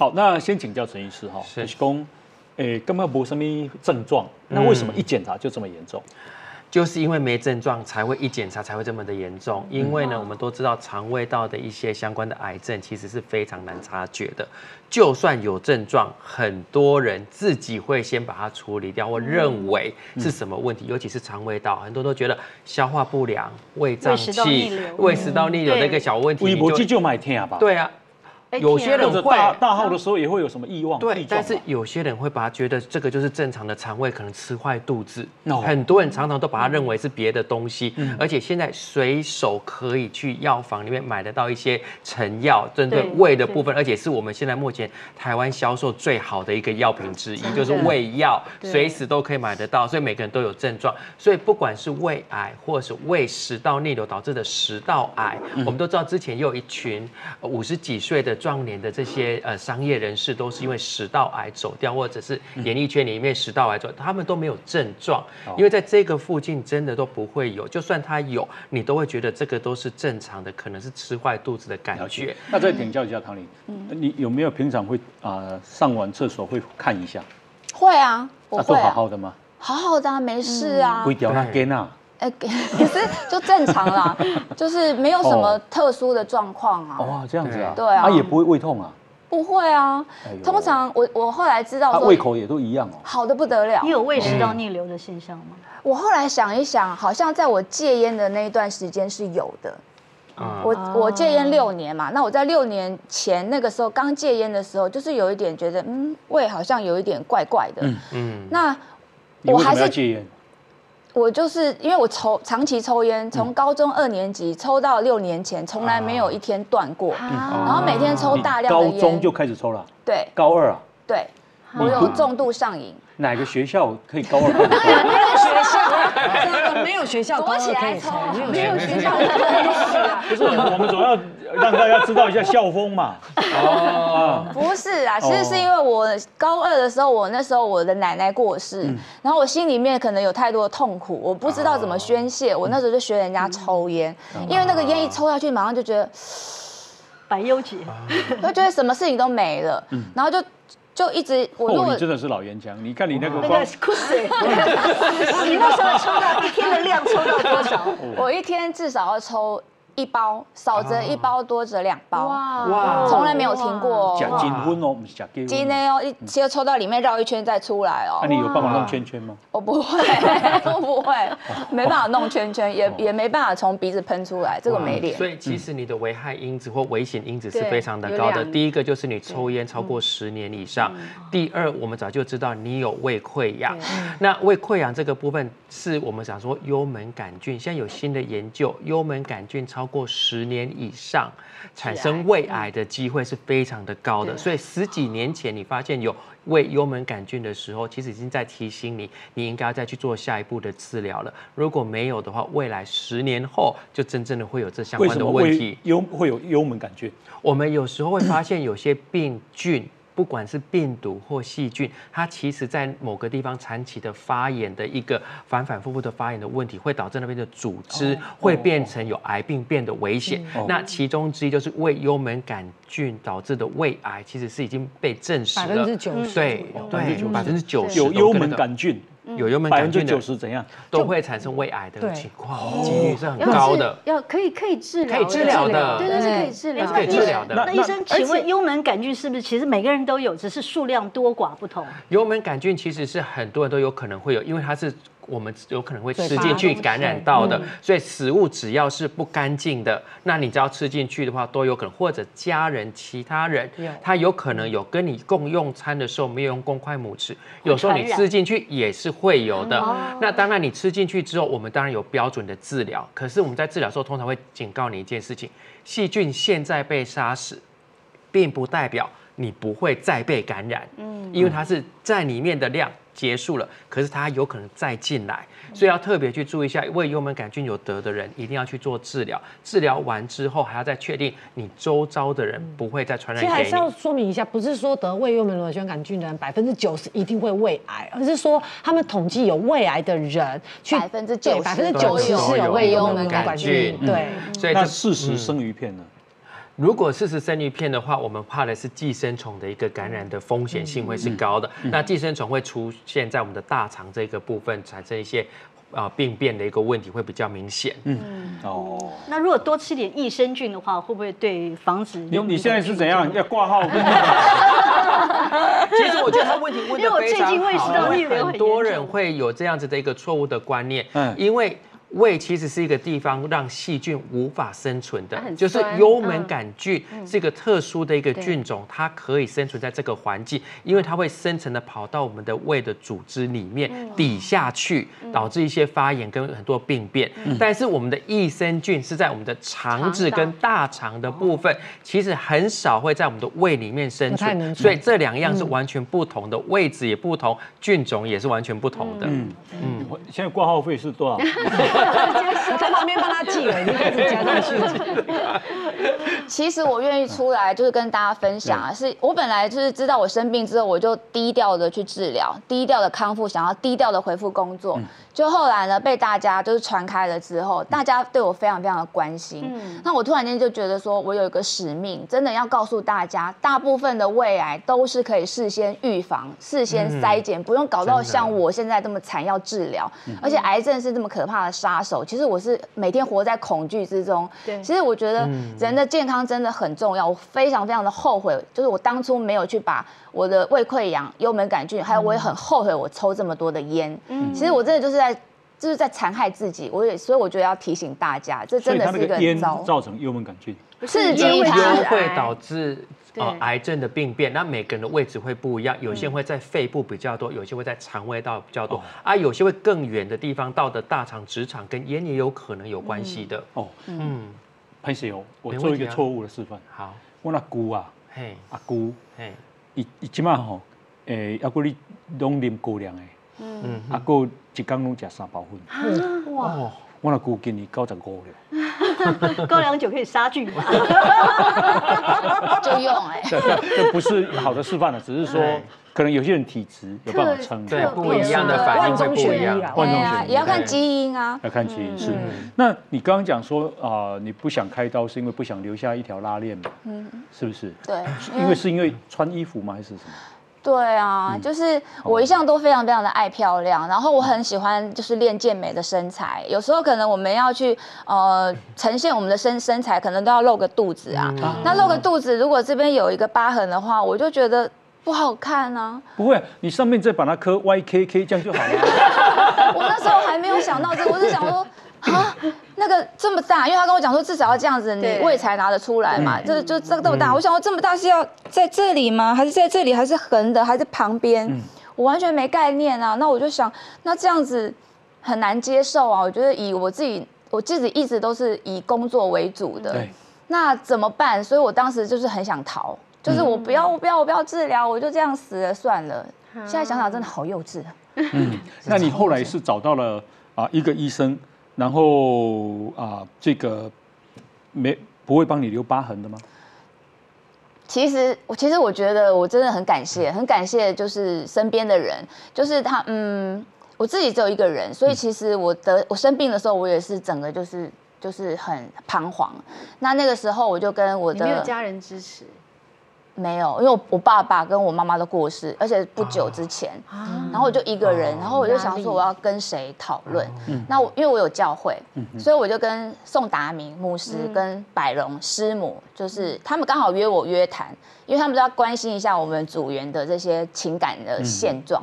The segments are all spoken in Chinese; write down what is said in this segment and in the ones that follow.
好，那先请教陈医师哈，是。是公，诶，根本没什么症状，那为什么一检查就这么严重？就是因为没症状才会一检查才会这么的严重，因为呢，我们都知道肠胃道的一些相关的癌症其实是非常难察觉的，就算有症状，很多人自己会先把它处理掉，或认为是什么问题，尤其是肠胃道，很多都觉得消化不良、胃胀气、胃食道逆流。的一个小问题，微博机就买天啊吧？，对啊，有些人会大大号的时候也会有什么异望？对但是有些人会把它觉得这个就是正常的肠胃可能吃坏肚子，哦。很多人常常都把它认为是别的东西，而且现在随手可以去药房里面买得到一些成药，针对对胃的部分，而且是我们现在目前台湾销售最好的一个药品之一，就是胃药，随时都可以买得到，所以每个人都有症状，所以不管是胃癌或者是胃食道逆流导致的食道癌，我们都知道之前也有一群五十几岁的壮年的这些呃商业人士，都是因为食道癌走掉，或者是演艺圈里面食道癌走，他们都没有症状，因为在这个附近真的都不会有，就算他有，你都会觉得这个都是正常的，可能是吃坏肚子的感了觉。。那再请教一下唐玲，你有没有平常会啊上完厕所会看一下？会啊，我那都好好的吗？好好的啊，没事啊。会掉那根啊，哎，可是就正常啦，就是没有什么哦特殊的状况啊。哇，这样子啊，对啊也不会胃痛啊，不会啊哎，通常我我后来知道他胃口也都一样哦。好的不得了你。有胃食道逆流的现象吗？我后来想一想，好像在我戒烟的那一段时间是有的。啊我我戒烟六年嘛，那我在六年前那个时候刚戒烟的时候，就是有一点觉得，嗯，胃好像有一点怪怪的。嗯嗯，那你为什我还是么要戒烟？我就是因为我抽长期抽烟，从高中二年级抽到六年前，从来没有一天断过，啊然后每天抽大量的烟。高中就开始抽了，对高二啊？对，我有重度上瘾。哪个学校可以高二 校，没有学校躲起来抽，没有学校。可以啊。不是，我们总要让大家知道一下校。风嘛。哦，不是啊，其实是因为我高二的时候，我那时候我的奶奶过世，然后我心里面可能有太多的痛苦，我不知道怎么宣泄，我那时候就学人家抽烟，因为那个烟一抽下去，马上就觉得，百忧解，就觉得什么事情都没了，然后就就一直我如哦，果你真的是老烟枪，你看你那个光。那个 你那时候抽到一天的量抽到多少？我一天至少要抽一包，少则一包，多则两包，哇从来没有停过假哦。金婚哦，不是假结婚。今天哦，一就抽到里面绕一圈再出来哦那。你有办法弄圈圈吗？我不会，我不会，没办法弄圈圈，也也没办法从鼻子喷出来，这个没练。所以其实你的危害因子或危险因子是非常的高的。第一个就是你抽烟超过十年以上，第二我们早就知道你有胃溃疡。那胃溃疡这个部分是我们想说幽门杆菌，现在有新的研究，幽门杆菌超过十年以上，产生胃癌的机会是非常的高的。所以十几年前你发现有胃幽门杆菌的时候，其实已经在提醒你，你应该要再去做下一步的治疗了。如果没有的话，未来十年后就真正的会有这相关的问题。幽会有幽门杆菌？我们有时候会发现有些病菌。不管是病毒或细菌，它其实在某个地方长期的发炎的一个反反复复的发炎的问题，会导致那边的组织会变成有癌病变的危险。哦那其中之一就是胃幽门杆菌导致的胃癌，其实是已经被证实了，百分之九十，对对，百分之九十有幽门杆菌，有幽门杆菌的九十怎样？都会产生胃癌的情况，几率是很高的。要可以可以治疗，可以治疗的。对对是可以治疗，可以治疗的。那医生，请问幽门杆菌是不是其实每个人都有，只是数量多寡不同？幽门杆菌其实是很多人都有可能会有，因为它是我们有可能会吃进去感染到的，所以食物只要是不干净的，那你只要吃进去的话都有可能，或者家人其他人他有可能有跟你共用餐的时候没有用公筷母匙，有时候你吃进去也是会有的。那当然你吃进去之后，我们当然有标准的治疗，可是我们在治疗的时候通常会警告你一件事情：细菌现在被杀死，并不代表你不会再被感染，嗯，因为它是在里面的量结束了，可是它有可能再进来，所以要特别去注意一下，胃幽门杆菌有得的人一定要去做治疗，治疗完之后还要再确定你周遭的人不会再传染给其实还是要。说明一下，不是说得胃幽门螺旋杆菌的人百分之九十一定会胃癌，而是说他们统计有胃癌的人去90%百分之九十是有胃幽门杆菌，对。所以这那事实生鱼片呢？如果四十生鱼片的话，我们怕的是寄生虫的一个感染的风险性会是高的。那寄生虫会出现在我们的大肠这个部分，产生一些啊、病变的一个问题会比较明显。嗯哦，那如果多吃点益生菌的话，会不会对防止？你你现在是怎样？要挂号跟 其实我觉得他问题问因为我的非常好，因为很很多人会有这样子的一个错误的观念，嗯因为。胃其实是一个地方让细菌无法生存的就是幽门杆菌是一个特殊的一个菌种，它可以生存在这个环境，因为它会深层的跑到我们的胃的组织里面底下去，导致一些发炎跟很多病变。但是我们的益生菌是在我们的肠子跟大肠的部分，其实很少会在我们的胃里面生存，所以这两样是完全不同的，位置也不同，菌种也是完全不同的。嗯嗯，现在挂号费是多少？我在旁边帮他记了，已经开始加上去。其实我愿意出来，就是跟大家分享啊，是我本来就是知道我生病之后，我就低调的去治疗，低调的康复，想要低调的回复工作。就后来呢，被大家就是传开了之后，大家对我非常非常的关心。那我突然间就觉得说，我有一个使命，真的要告诉大家，大部分的胃癌都是可以事先预防、事先筛检，不用搞到像我现在这么惨要治疗。而且癌症是这么可怕的杀手，其实我是每天活在恐惧之中。对。其实我觉得人的健康真的很重要，我非常非常的后悔，就是我当初没有去把我的胃溃疡、幽门杆菌，还有我也很后悔我抽这么多的烟。嗯其实我真的就是在就是在残害自己，我也所以我觉得要提醒大家，这真的是一个烟造成幽门杆菌。刺激忧它。会导致呃癌症的病变，那每个人的位置会不一样，有些人会在肺部比较多，有些会在肠胃道比较多，啊，有些会更远的地方到的大肠、直肠跟烟也有可能有关系的。哦，嗯，潘谢哦，我做一个错误的示范。好，我那姑啊，嘿，阿姑，嘿，伊伊即马吼，诶，阿姑你拢啉高粱诶，嗯，阿姑一工拢食三包粉。哇，我那姑今年九十五了，高粱酒可以杀菌嘛？就用哎、这这这不是好的示范了，只是说可能有些人体质有办法撑，对，不一样的反应会不一万中选一啦样。万中对啊，选一也要看基因啊。要看基因是嗯。那你刚刚讲说啊，你不想开刀是因为不想留下一条拉链嘛？嗯，是不是？对，因为是因为穿衣服吗？还是什么？对啊，就是我一向都非常非常的爱漂亮，然后我很喜欢就是练健美的身材。有时候可能我们要去呃 呈现我们的身身材，可能都要露个肚子啊。那露个肚子，如果这边有一个疤痕的话，我就觉得不好看啊。不会，你上面再把它刻 YKK 这样就好了。我那时候还没有想到这个，我是想说。啊，那个这么大，因为他跟我讲说至少要这样子，你胃才拿得出来嘛。这就这这么大，我想说这么大是要在这里吗？还是在这里？还是横的？还是旁边？我完全没概念啊。那我就想，那这样子很难接受啊。我觉得以我自己，我自己一直都是以工作为主的。对，那怎么办？所以我当时就是很想逃，就是我不要，我不要，我不要治疗，我就这样死了算了。现在想想真的好幼稚。嗯，那你后来是找到了啊一个医生，然后啊这个没不会帮你留疤痕的吗？其实我其实我觉得我真的很感谢，很感谢就是身边的人，就是他嗯，我自己只有一个人，所以其实我得我生病的时候，我也是整个就是就是很彷徨。那那个时候我就跟我的没有家人支持，没有，因为我我爸爸跟我妈妈都过世，而且不久之前，然后我就一个人，然后我就想说我要跟谁讨论。那我因为我有教会，所以我就跟宋达明牧师跟百荣师母，就是他们刚好约我约谈，因为他们都要关心一下我们组员的这些情感的现状。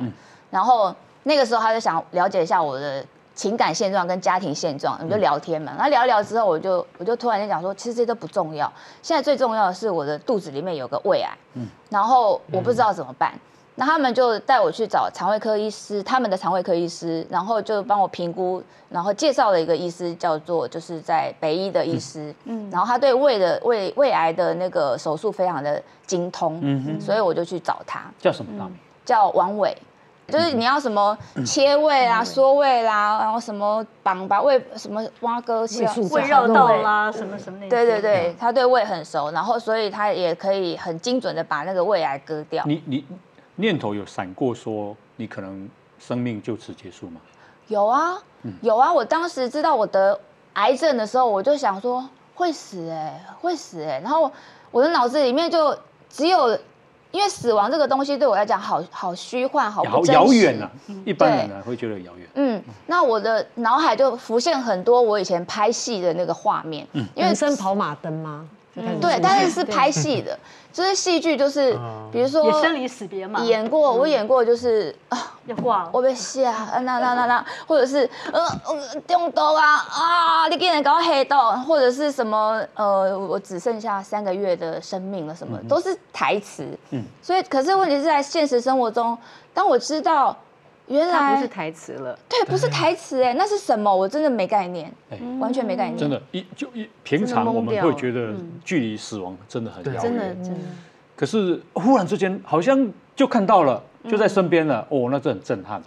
然后那个时候他就想了解一下我的情感现状跟家庭现状，我们就聊天嘛。那聊一聊之后，我就我就突然间讲说，其实这些都不重要，现在最重要的是我的肚子里面有个胃癌，嗯。然后我不知道怎么办。那他们就带我去找肠胃科医师，他们的肠胃科医师，然后就帮我评估，然后介绍了一个医师，叫做就是在北医的医师，嗯，然后他对胃的胃胃癌的那个手术非常的精通，嗯哼。所以我就去找他，叫什么大名？叫王伟，就是你要什么切胃啊、缩胃啦，然后什么绑把胃什么挖割胃绕道啦，什么什么那些。对对对，他对胃很熟，然后所以他也可以很精准的把那个胃癌割掉。你你念头有闪过说你可能生命就此结束吗？有啊，有啊，我当时知道我得癌症的时候，我就想说会死哎、会死哎、然后我的脑子里面就只有，因为死亡这个东西对我来讲好好虚幻，好好不真实。遥远啊，一般人啊会觉得遥远。嗯，那我的脑海就浮现很多我以前拍戏的那个画面，嗯。因为人生跑马灯吗？就开始对但是是拍戏的，就是戏剧，就是比如说也生离死别嘛，演过，我演过就是啊，要挂了。我被吓，啊那那那那，或者是呃呃中毒啊啊，你竟然搞我黑到，或者是什么呃，我只剩下三个月的生命了，什么都是台词。嗯嗯，所以可是问题是在现实生活中，当我知道原来不是台词了，对不是台词哎，那是什么？我真的没概念，哎完全没概念。真的，一就一平常我们会觉得距离死亡真的很遥远真的，真的。可是忽然之间好像就看到了，就在身边了，哦，那这很震撼。